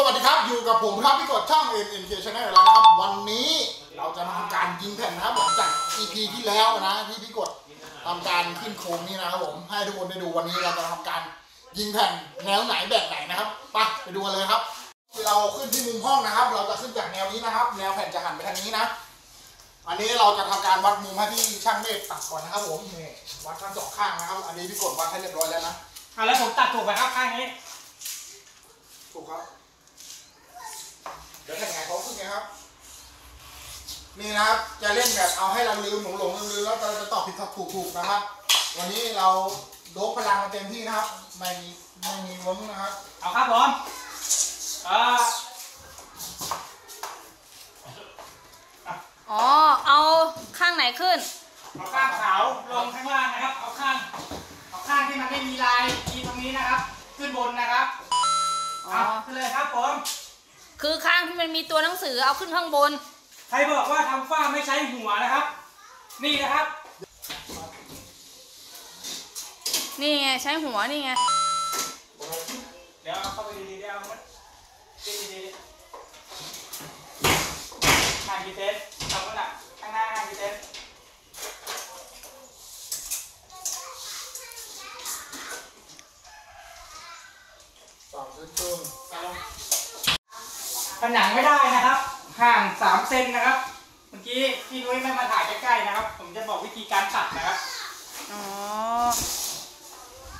สวัสดีครับ อยู่กับผมครับพี่กดช่อง NNK Channel แล้วนะครับ วันนี้เราจะมาทำการยิงแผ่นนะครับหลังจาก EP ที่แล้วนะที่พี่กดทำการขึ้นโครงนี่นะครับผมให้ทุกคนได้ดูวันนี้เราจะทำการยิงแผ่นแนวไหนแบบไหนนะครับไปไปดูกันเลยครับ เราขึ้นที่มุมห้องนะครับ เราจะขึ้นจากแนวนี้นะครับ แนวแผ่นจะหันไปทางนี้นะ อันนี้เราจะทำการวัดมุมให้ที่ช่างเมฆตัดก่อนนะครับผมนี่วัดทั้งสองข้างนะครับ อันนี้พี่กดวัดให้เรียบร้อยแล้วนะอะแล้วผมตัดถูกไหมครับข้างนี้ถูกครับเดี๋ยวยังไงเขาขึ้นไงครับ นี่นะครับจะเล่นแบบเอาให้เราลืมหลงหลงลืมลืมแล้วเราจะตอบผิดตอบถูกถูกนะครับ วันนี้เราโดบพลังมาเต็มที่นะครับ ไม่มีไม่มีวงนะครับ เอาครับผมเอ่ออ๋อ เอาข้างไหนขึ้น เอาข้างขาวลงข้างล่างนะครับ เอาข้าง เอาข้างที่มันไม่มีลายมีตรงนี้นะครับ ขึ้นบนนะครับ อ๋อ เอาขึ้นเลยครับผม คือข้างที่มันมีตัวหนังสือเอาขึ้นข้างบน ใครบอกว่าทำฝ้าไม่ใช้หัวนะครับ นี่นะครับ นี่ไงใช้หัวนี่ไง เดี๋ยวเอาเข้าไปดีๆเดี๋ยวเอามันดีๆห่างกี่เซนทำมันอะข้างหน้าห่างกี่เซนสองจุดจุนเอา ผนังไม่ได้นะครับ ห่าง3เซนนะครับ เมื่อกี้พี่นุ้ยไม่มาถ่ายใกล้ๆนะครับ ผมจะบอกวิธีการตัดนะครับ อ๋อ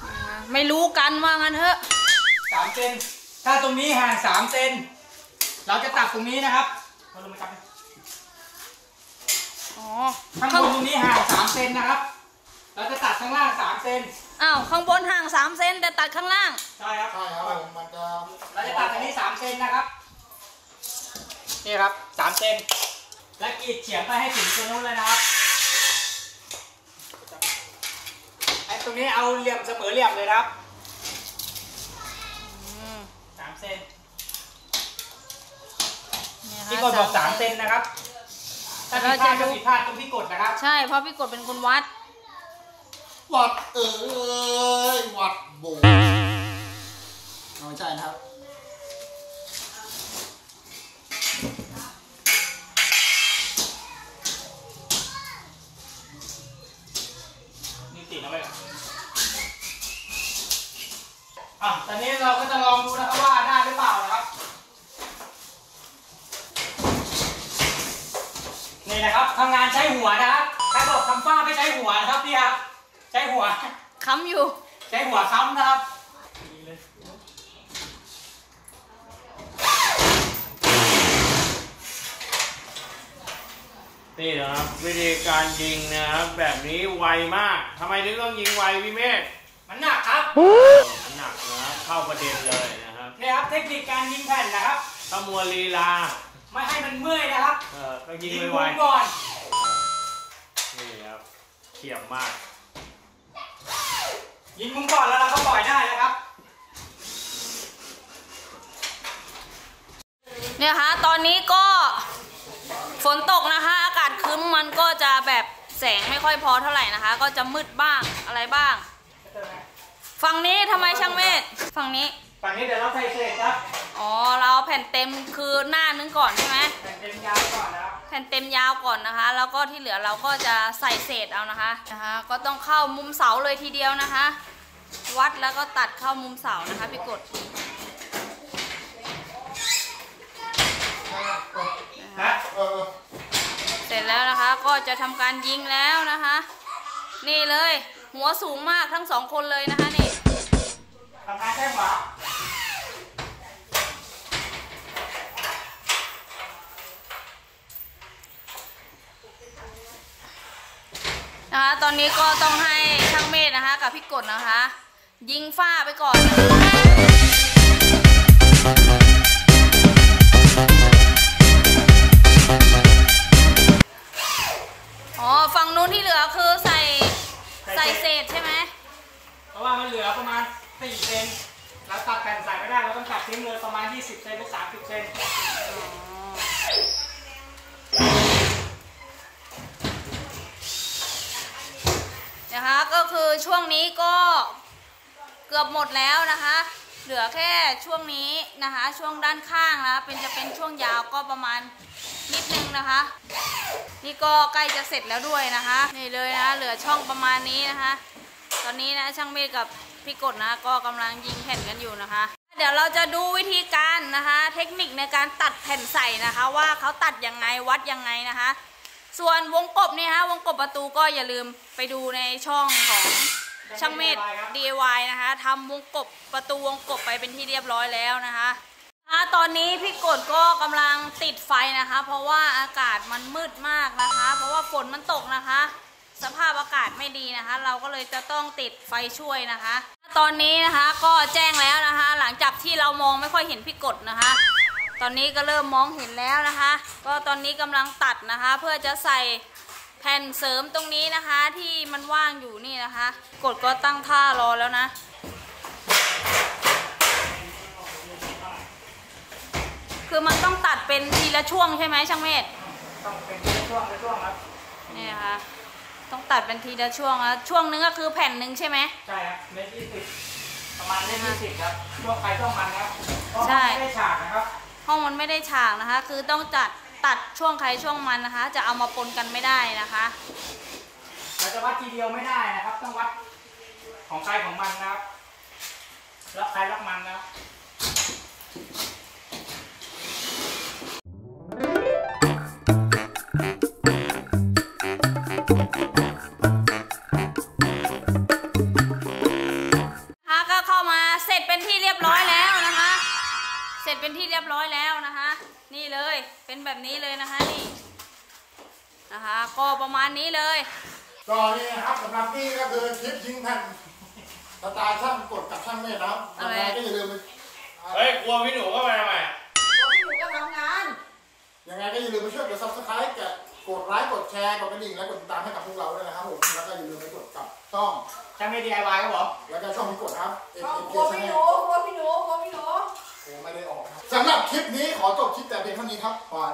อ่าไม่รู้กันว่างั้นเถอะ3เซน ถ้าตรงนี้ห่าง3เซน เราจะตัดตรงนี้นะครับเราลงมาตัดเลยอ๋อ ข้างบข้างนตรงนี้ห่าง3เซนนะครับ เราจะตัดข้างล่าง3เซน อ้าวข้างบนห่างสามเซนแต่ตัดข้างล่าง ใช่ครับ ใช่ครับผมมันจะเราจะตัดตรงนี้3เซนนะครับ นี่ครับ3เซนและกรีดเฉียงไปให้ถึงตรงนู้นเลยนะครับไอ้ตรงนี้เอาเหลี่ยมเสมอเหลี่ยมเลยนะครับอืม3เซนเนี่ยพี่ฮะกดบอกสาสามมเซเซนนนะครับ ถ้าผิดพลาดก็ผิดพลาดตรงที่กดนะครับ ใช่ เพราะพี่กดเป็นคนวัด วัดเอ้ยวัดโบเอาไม่ใช่นะครับ นี่ติดเอาไว้ก่อนอะ ตอนนี้เราก็จะลองดูนะครับว่าได้หรือเปล่านะครับ นี่นะครับทำงานใช้หัวนะครับใครบอกทำฝ้าไม่ใช้หัวนะครับพี่ครับใช้หัวค้ำอยู่ ใช้หัวค้ำนะครับนี่เลยนี่นะครับวิธีการยิงนะครับแบบนี้ไวมากทำไมถึงต้องยิงไวพี่เมฆมันหนักครับมันหนักนะครับเข้าประเด็นเลยนะครับนี่ครับเทคนิคการยิงแผ่นนะครับถ้ามัวลีลา ไม่ให้มันเมื่อยนะครับเออต้องยิงยิงไวมุมก่อนๆนี่ครับเขียบมาก ยิงมุมก่อนแล้วเราก็ปล่อยได้นะครับ เนี่ยคะตอนนี้ก็ฝนตกนะคะ อากาศครึ้มมันก็จะแบบแสงไม่ค่อยพอเท่าไหร่นะคะ ก็จะมืดบ้างอะไรบ้าง ฝั่งนี้ทำไมช่างเมธฝั่งนี้ ฝั่งนี้เดี๋ยวเราใส่เศษครับ อ๋อ เราเอาแผ่นเต็มคือหน้านึงก่อนใช่ไหมแผ่นเต็มยาวก่อนนะครับแผ่นเต็มยาวก่อนนะคะ แล้วก็ที่เหลือเราก็จะใส่เศษเอานะคะนะคะ ก็ต้องเข้ามุมเสาเลยทีเดียวนะคะ วัดแล้วก็ตัดเข้ามุมเสานะคะพี่กดนะเออเสร็จแล้วนะคะก็จะทำการยิงแล้วนะคะ นี่เลย หัวสูงมากทั้งสองคนเลยนะคะนี่ ทำงานใช้หัว นี้ก็ต้องให้ช่างเมธนะคะ กับพี่กดนะคะ ยิงฝ้าไปก่อนอ๋อฝั่งนู้นที่เหลือคือใส่ใส่เศษใช่ไหมเพราะว่ามันเหลือประมาณ4เซนเราตัดแผ่นใส่ไม่ได้เราต้องตัดทิ้งเลยประมาณ 20 เซนหรือ30 เซน นะคะก็คือช่วงนี้ก็เกือบหมดแล้วนะคะ เหลือแค่ช่วงนี้นะคะ ช่วงด้านข้างนะะเป็นจะเป็นช่วงยาวก็ประมาณนิดนึงนะคะ นี่ก็ใกล้จะเสร็จแล้วด้วยนะคะนี่เลยนะคะเหลือช่องประมาณนี้นะคะ ตอนนี้นะช่างเมฆกับพี่กดนะก็กำลังยิงแผ่นกันอยู่นะคะ เดี๋ยวเราจะดูวิธีการนะคะ เทคนิคในการตัดแผ่นใส่นะคะ ว่าเขาตัดยังไงวัดยังไงนะคะ ส่วนวงกบเนี่ยฮะวงกบประตูก็อย่าลืมไปดูในช่องของช่างเมธ DIY นะคะทำวงกบประตูวงกบไปเป็นที่เรียบร้อยแล้วนะคะอาตอนนี้พี่กดก็กำลังติดไฟนะคะ เพราะว่าอากาศมันมืดมากนะคะ เพราะว่าฝนมันตกนะคะ สภาพอากาศไม่ดีนะคะ เราก็เลยจะต้องติดไฟช่วยนะคะ ตอนนี้นะคะก็แจ้งแล้วนะคะ หลังจากที่เรามองไม่ค่อยเห็นพี่กดนะคะ ตอนนี้ก็เริ่มมองเห็นแล้วนะคะ ก็ตอนนี้กำลังตัดนะคะ เพื่อจะใส่แผ่นเสริมตรงนี้นะคะที่มันว่างอยู่นี่นะคะ กดก็ตั้งท่ารอแล้วนะ คือมันต้องตัดเป็นทีละช่วงใช่ไหมช่างเมธต้องเป็นทีละช่วงละช่วงครับนี่นะคะต้องตัดเป็นทีละช่วงนะช่วงนึงก็คือแผ่นหนึ่งใช่ไหมใช่ครับเมตรยี่สิบประมาณเมตรยี่สิบครับช่วงใครช่วงมันครับเพราะใช่ไม่ได้ฉากนะครับ ห้องมันไม่ได้ฉากนะคะ คือต้องจัดตัดช่วงใครช่วงมันนะคะ จะเอามาปนกันไม่ได้นะคะเราจะวัดทีเดียวไม่ได้นะครับ ต้องวัดของใครของมันนะครับรักใครรักมันนะครับ ร็จเป็นที่เรียบร้อยแล้วนะคะ นี่เลยเป็นแบบนี้เลยนะคะนี่นะคะ ก็ประมาณนี้เลย ก็นี่นะครับสำหรับนี่ก็คือคลิปยิงแผ่นสไตล์ช่างกดกับช่างเมธนะครับอะไรยังไงก็อย่าลืมไปเฮ้ยกลัวพี่หนูเข้าไปทำไมอะยังไงก็อย่าลืมไปช่วยกด subscribe กดกดไลค์กดแชร์กดกระดิ่งและกดติดตามให้กับพวกเราด้วยนะครับผมแล้วก็อย่าลืมไปกดกับช่องช่างไม่ DIY ครับผมแล้วก็ช่องมีกดครับครอบ NNK ครัวพี่ห Channel นูครัวพี่หนูครัวพี่หนูโอ้ไม่ได้ออกครับ สำหรับคลิปนี้ขอจบคลิปแต่เพียงเท่านี้ครับบาย